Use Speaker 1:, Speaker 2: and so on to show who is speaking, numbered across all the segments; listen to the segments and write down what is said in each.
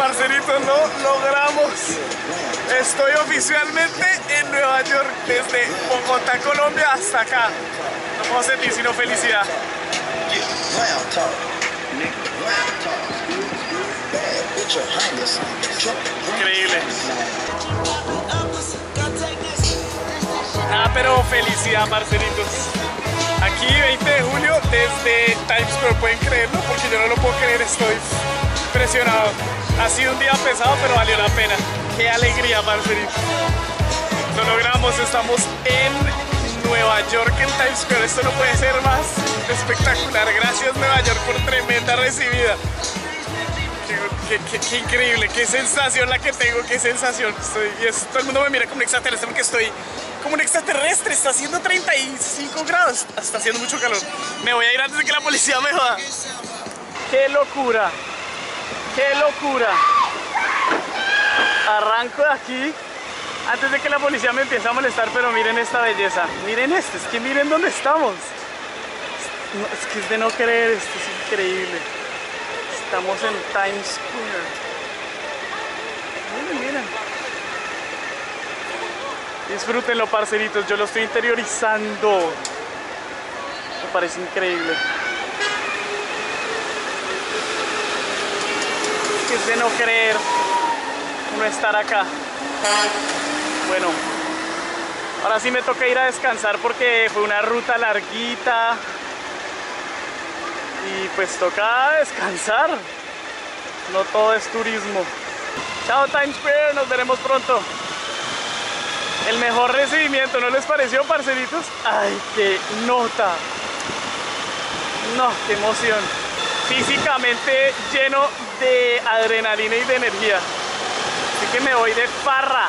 Speaker 1: parceritos, lo logramos. Estoy oficialmente en Nueva York, desde Bogotá, Colombia, hasta acá. No puedo sentir sino felicidad. Increíble. Ah, pero felicidad, parceritos. Aquí, 20 de julio, desde Times Square. ¿Pueden creerlo? Porque yo no lo puedo creer, estoy impresionado. Ha sido un día pesado, pero valió la pena. Qué alegría, parceritos. Lo logramos, estamos en Nueva York, en Times Square. Esto no puede ser más espectacular. Gracias, Nueva York, por tremenda recibida. Qué increíble, qué sensación la que tengo, qué sensación. Estoy, y es- todo el mundo me mira como un extraterrestre porque estoy como un extraterrestre. Está haciendo 35 grados, está haciendo mucho calor. Me voy a ir antes de que la policía me joda. ¡Qué locura! ¡Qué locura! Arranco de aquí antes de que la policía me empiece a molestar, pero miren esta belleza. Miren esto, es que miren dónde estamos. Es que es de no creer, esto es increíble. Estamos en Times Square. Miren, miren. Disfrútenlo, parceritos. Yo lo estoy interiorizando. Me parece increíble. De no creer no estar acá. Bueno, ahora sí me toca ir a descansar porque fue una ruta larguita. Y pues toca descansar. No todo es turismo. Chao Times Square, nos veremos pronto. El mejor recibimiento, ¿no les pareció, parceritos? ¡Ay, qué nota! No, qué emoción. Físicamente lleno de adrenalina y de energía. Así que me voy de farra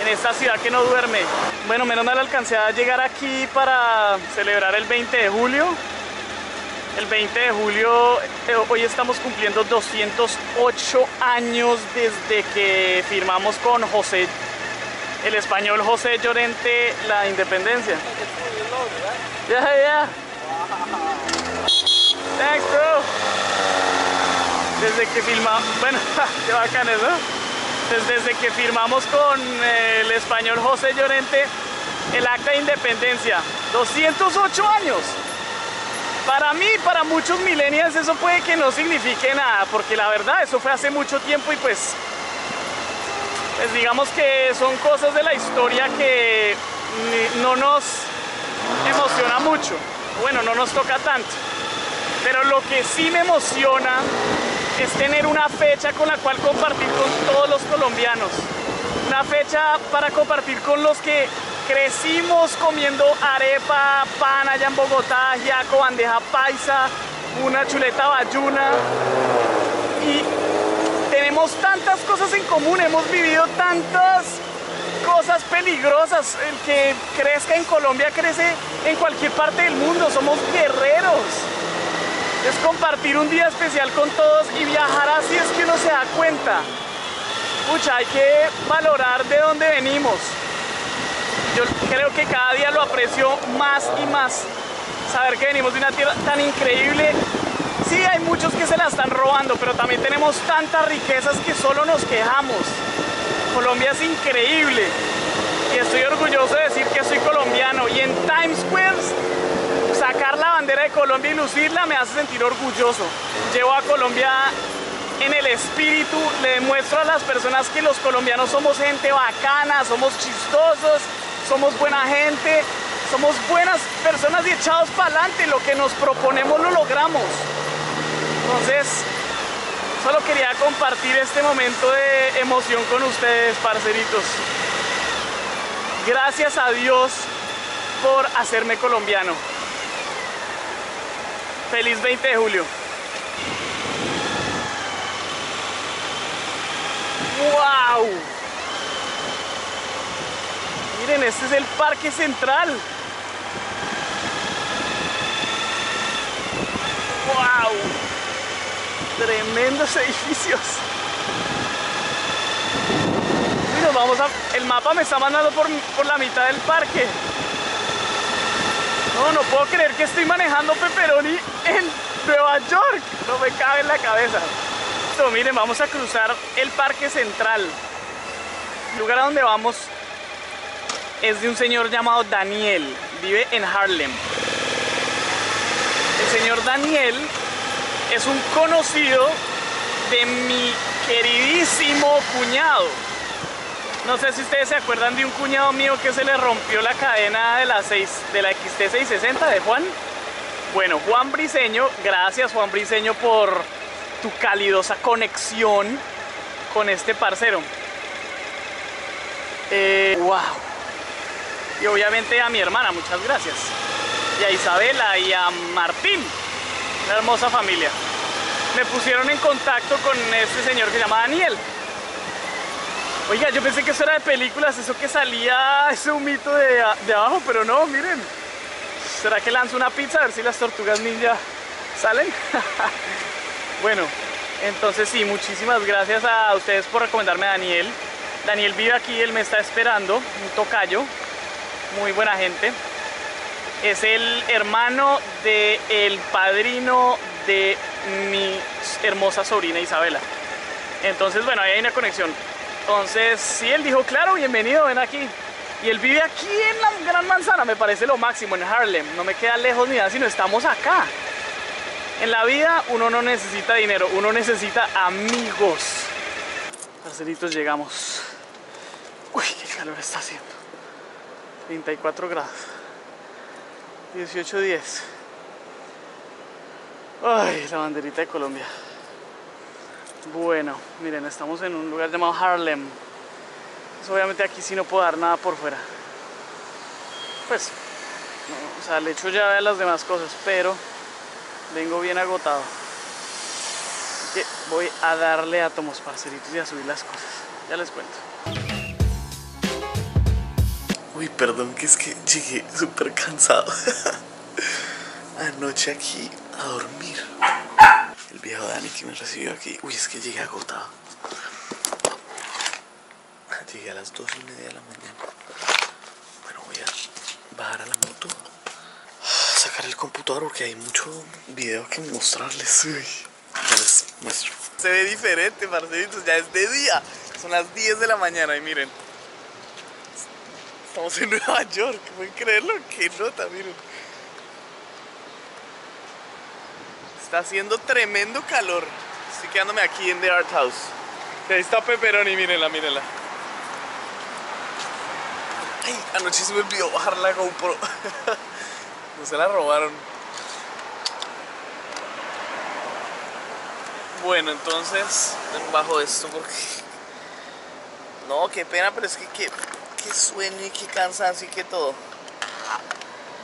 Speaker 1: en esta ciudad que no duerme. Bueno, menos mal alcancé a llegar aquí para celebrar el 20 de julio. El 20 de julio, eh, hoy estamos cumpliendo 208 años desde que firmamos con José, el español José Llorente, la independencia. Ya, ya. Thanks, bro. Desde que firmamos, bueno, qué bacán eso. Pues Desde que firmamos con eh, el español José Llorente el acta de independencia. 208 años. Para mí, para muchos millennials, eso puede que no signifique nada, porque la verdad, eso fue hace mucho tiempo y pues, pues digamos que son cosas de la historia que no nos emociona mucho. Bueno, no nos toca tanto. Pero lo que sí me emociona es tener una fecha con la cual compartir con todos los colombianos. Una fecha para compartir con los que crecimos comiendo arepa, pan allá en Bogotá, ajiaco, bandeja paisa, una chuleta bayuna. Y tenemos tantas cosas en común, hemos vivido tantas cosas peligrosas. El que crezca en Colombia crece en cualquier parte del mundo, somos guerreros. Es compartir un día especial con todos y viajar así es que uno se da cuenta. Pucha, hay que valorar de dónde venimos. Yo creo que cada día lo aprecio más y más. Saber que venimos de una tierra tan increíble. Sí, hay muchos que se la están robando, pero también tenemos tantas riquezas que solo nos quejamos. Colombia es increíble. Y estoy orgulloso de decir que soy colombiano. Y en Times Square sacar la bandera de Colombia y lucirla me hace sentir orgulloso. Llevo a Colombia en el espíritu, le demuestro a las personas que los colombianos somos gente bacana, somos chistosos, somos buena gente, somos buenas personas y echados para adelante. Lo que nos proponemos lo logramos. Entonces, solo quería compartir este momento de emoción con ustedes, parceritos. Gracias a Dios por hacerme colombiano. Feliz 20 de julio. ¡Wow! Miren, este es el Parque Central. ¡Wow! Tremendos edificios. Y vamos a... El mapa me está mandando por, por la mitad del parque. No, no puedo creer que estoy manejando pepperoni en Nueva York. No me cabe en la cabeza. Listo, miren, vamos a cruzar el Parque Central. El lugar a donde vamos es de un señor llamado Daniel. Vive en Harlem. El señor Daniel es un conocido de mi queridísimo cuñado. No sé si ustedes se acuerdan de un cuñado mío que se le rompió la cadena de la, 6, de la XT660 de Juan. Bueno, Juan Briseño, gracias Juan Briseño por tu calidosa conexión con este parcero. Eh, wow. Y obviamente a mi hermana, muchas gracias. Y a Isabela y a Martín, una hermosa familia. Me pusieron en contacto con este señor que se llama Daniel. Oiga, yo pensé que eso era de películas, eso que salía ese humito de, de abajo, pero no, miren. ¿Será que lanzo una pizza a ver si las tortugas ninja salen? bueno, entonces sí, muchísimas gracias a ustedes por recomendarme a Daniel. Daniel vive aquí, él me está esperando, un tocayo, muy buena gente. Es el hermano del el padrino de mi hermosa sobrina Isabela. Entonces, bueno, ahí hay una conexión. Entonces, sí, él dijo, claro, bienvenido, ven aquí. Y él vive aquí en la Gran Manzana, me parece lo máximo, en Harlem. No me queda lejos ni nada, sino estamos acá. En la vida uno no necesita dinero, uno necesita amigos. Parcelitos, llegamos. Uy, qué calor está haciendo. 34 grados. 18, 10. Ay, la banderita de Colombia. Bueno, miren, estamos en un lugar llamado Harlem. Pues obviamente aquí sí no puedo dar nada por fuera. Pues, o sea, le echo llave a las demás cosas, pero vengo bien agotado. Así que voy a darle átomos, parceritos, y a subir las cosas. Ya les cuento.
Speaker 2: Uy, perdón, que es que llegué súper cansado. Anoche aquí a dormir. Dani que me recibió aquí. Uy, es que llegué agotado. Llegué a las dos y media de la mañana. Bueno, voy a bajar a la moto. Sacar el computador porque hay mucho video que mostrarles. Ya les muestro.
Speaker 1: Se ve diferente, parceritos, ya es de día. Son las 10 de la mañana y miren. Estamos en Nueva York, ¿pueden creerlo? Qué nota, miren. Está haciendo tremendo calor. Estoy quedándome aquí en The Art House. Ahí está Pepperoni, mírenla, mírenla. Ay, anoche se me olvidó bajar la GoPro. no se la robaron. Bueno, entonces bajo esto porque... No, qué pena, pero es que qué, qué sueño y qué cansancio y qué todo.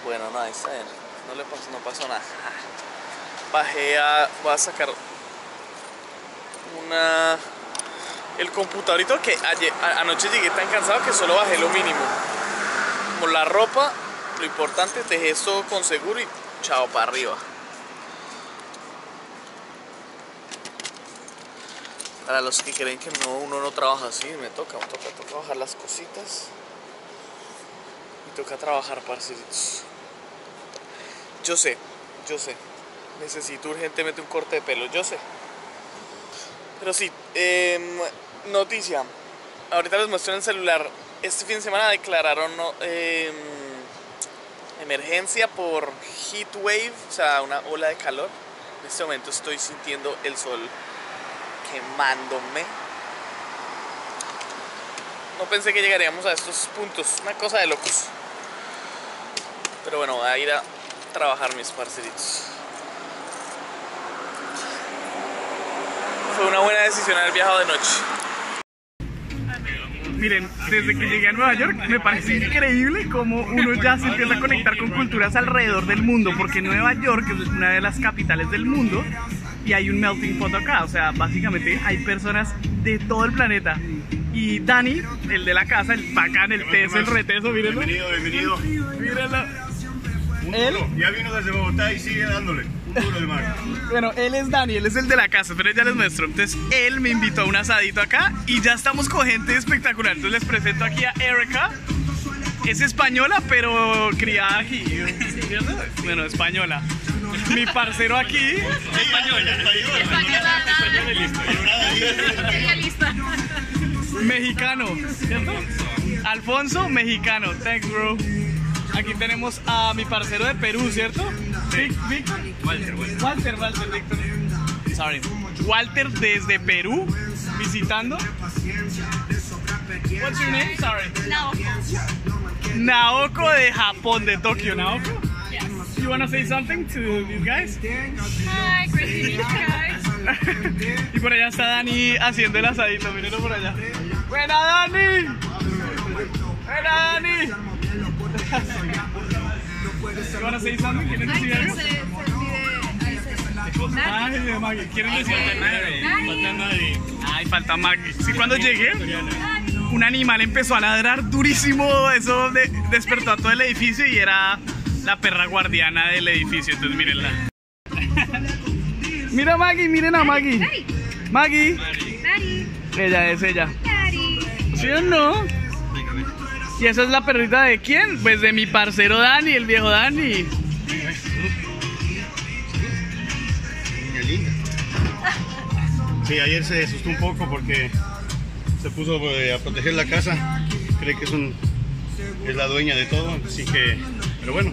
Speaker 1: Bueno, no, ahí está bien. No le pasó, no pasó nada. Bajé a... Voy a sacar una... El computadorito que ayer, anoche llegué tan cansado que solo bajé lo mínimo. Como la ropa, lo importante, dejé esto con seguro y chao para arriba. Para los que creen que no, uno no trabaja así, me toca, me toca, toca bajar las cositas. Me toca trabajar, parceritos. Yo sé, yo sé. Necesito urgentemente un corte de pelo, yo sé. Pero sí, em, noticia. Ahorita les muestro en el celular. Este fin de semana declararon em, emergencia por heat wave, o sea, una ola de calor. En este momento estoy sintiendo el sol quemándome. No pensé que llegaríamos a estos puntos, una cosa de locos. Pero bueno, voy a ir a trabajar mis parceritos. Fue una buena decisión haber viajado de noche. Miren, desde que llegué a Nueva York me parece increíble cómo uno ya se empieza a conectar con culturas alrededor del mundo, porque Nueva York es una de las capitales del mundo y hay un melting pot acá, o sea, básicamente hay personas de todo el planeta. Y Dani, el de la casa, el bacán, el teso, el reteso, mírenlo.
Speaker 3: Bienvenido, bienvenido.
Speaker 1: Mírenlo.
Speaker 3: Ya vino desde Bogotá y sigue dándole. Duro.
Speaker 1: Bueno, él es Dani, él es el de la casa, pero ya les muestro. Entonces, él me invitó a un asadito acá y ya estamos con gente espectacular. Entonces, les presento aquí a Erika. es española, pero criada aquí. Bueno, española. Mi parcero aquí,
Speaker 3: Española,
Speaker 4: Española,
Speaker 3: Española
Speaker 4: lista.
Speaker 1: mexicano, ¿cierto? Alfonso, mexicano. Thanks, bro. Aquí tenemos a mi parcero de Perú, ¿cierto? Víctor.
Speaker 3: Walter, Walter.
Speaker 1: Walter, Walter, Víctor. Sorry. Walter desde Perú, visitando. What's your name? Sorry.
Speaker 4: No.
Speaker 1: Naoko de Japón, de Tokio. Naoko? You wanna say something to these guys?
Speaker 4: Hi, great to meet you guys.
Speaker 1: y por allá está Dani haciendo el asadito, mírenlo por allá. ¡Buena Dani! ¡Buena Dani!
Speaker 4: Ay,
Speaker 1: decir
Speaker 4: que
Speaker 1: algo?
Speaker 4: se, se olvide.
Speaker 1: Ay, de Maggie. ¿Quieren decir algo?
Speaker 3: Falta nadie.
Speaker 1: Ay, falta Maggie. Sí, cuando llegué, un animal empezó a ladrar durísimo. Eso de- despertó a todo el edificio y era la perra guardiana del edificio. Entonces, mírenla. Mira a Maggie, miren a Maggie. Maggie. Ella es ella. ¿Sí o no? ¿Y esa es la perrita de quién? Pues de mi parcero Dani, el viejo Dani.
Speaker 3: Sí, ayer se asustó un poco porque se puso eh, a proteger la casa. Cree que es, un, es la dueña de todo. Así que, pero bueno,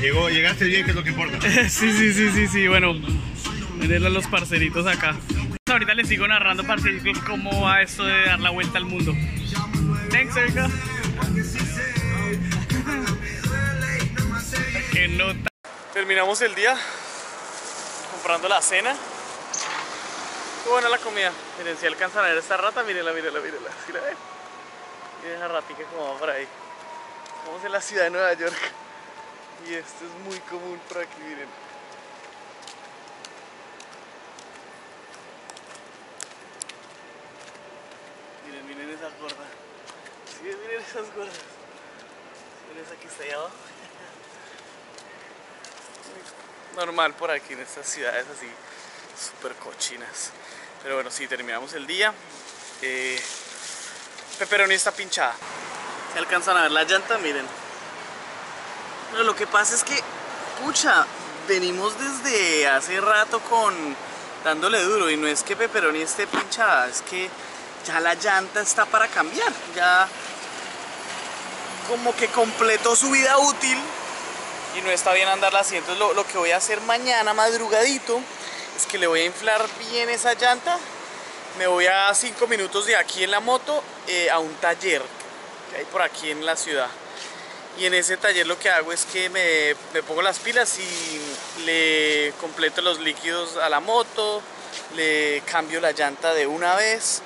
Speaker 3: llegó, llegaste bien, que es lo que importa.
Speaker 1: Sí, sí, sí, sí, sí. Bueno, miren a los parceritos acá. Ahorita les sigo narrando, parceritos, cómo va esto de dar la vuelta al mundo. Thanks, Erika. Terminamos el día comprando la cena. Qué buena la comida. Miren, si alcanzan a ver esta rata, mírenla, mírenla, mírenla. ¿Sí la ven? Miren esa ratica como va por ahí. Estamos en la ciudad de Nueva York. Y esto es muy común por aquí, miren. Miren, miren esa gorda. Normal por aquí en estas ciudades así súper cochinas. Pero bueno, sí, terminamos el día. Eh, Pepperoni está pinchada. Se alcanzan a ver la llanta, miren. Pero lo que pasa es que, pucha, venimos desde hace rato con dándole duro y no es que Pepperoni esté pinchada, es que ya la llanta está para cambiar, ya como que completó su vida útil y no está bien andarla así. Entonces lo, que voy a hacer mañana madrugadito es que le voy a inflar bien esa llanta. Me voy a 5 minutos de aquí en la moto eh, a un taller que hay por aquí en la ciudad. Y en ese taller lo que hago es que me, me pongo las pilas y le completo los líquidos a la moto, le cambio la llanta de una vez,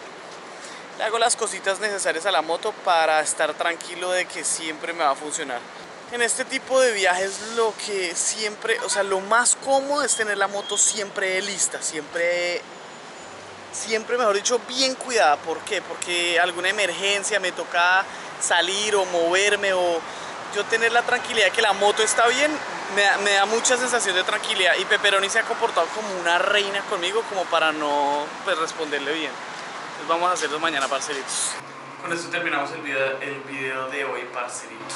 Speaker 1: le hago las cositas necesarias a la moto para estar tranquilo de que siempre me va a funcionar. En este tipo de viajes lo que siempre, o sea, lo más cómodo es tener la moto siempre lista, siempre siempre, mejor dicho, bien cuidada. ¿Por qué? Porque alguna emergencia me toca salir o moverme o yo tener la tranquilidad de que la moto está bien, me, da- me da mucha sensación de tranquilidad. Y Pepperoni se ha comportado como una reina conmigo como para no pues, responderle bien. Entonces vamos a hacerlo mañana, parceritos. Con esto terminamos el video, el video de hoy, parceritos.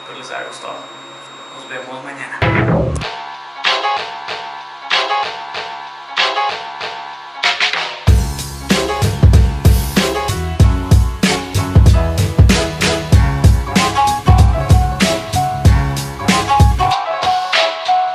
Speaker 1: Espero les haya gustado. Nos vemos mañana.